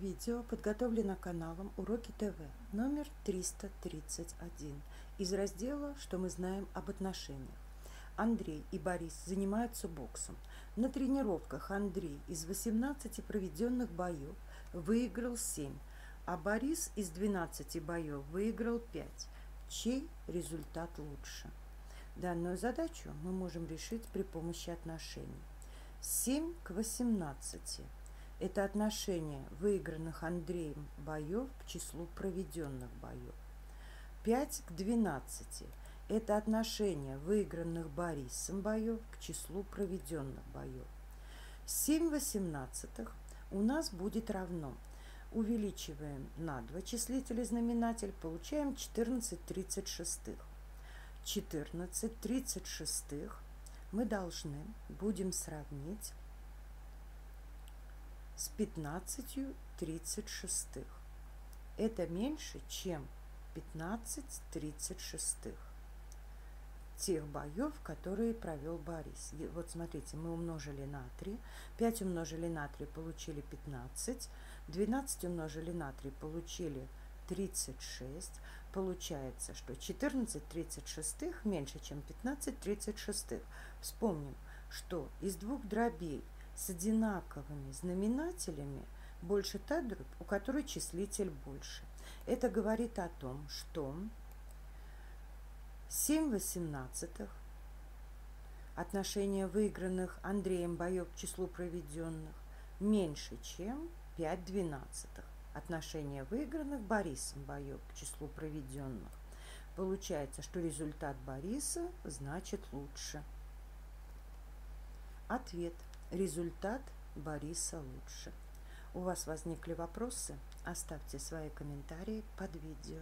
Видео подготовлено каналом Уроки ТВ номер 331 из раздела «Что мы знаем об отношениях». Андрей и Борис занимаются боксом. На тренировках Андрей из 18 проведенных боев выиграл 7, а Борис из 12 боев выиграл 5. Чей результат лучше? Данную задачу мы можем решить при помощи отношений. 7 к 18 – это отношение выигранных Андреем боев к числу проведенных боев. 5 к 12 – это отношение выигранных Борисом боев к числу проведенных боев. 7 восемнадцатых у нас будет равно. Увеличиваем на 2 числитель и знаменатель, получаем 14 36. 14 36 мы должны будем сравнить с 15 36. Это меньше, чем 15 36 тех боев, которые провел Борис. Вот смотрите, мы умножили на 3, 5 умножили на 3, получили 15, 12 умножили на 3, получили 36. Получается, что 14 36 меньше, чем 15 36. Вспомним, что из двух дробей с одинаковыми знаменателями больше та дробь, у которой числитель больше. Это говорит о том, что 7 восемнадцатых отношение выигранных Андреем боев к числу проведенных меньше, чем 5 двенадцатых отношение выигранных Борисом боев к числу проведенных. Получается, что результат Бориса значит лучше. Ответ. Результат Бориса лучше. У вас возникли вопросы? Оставьте свои комментарии под видео.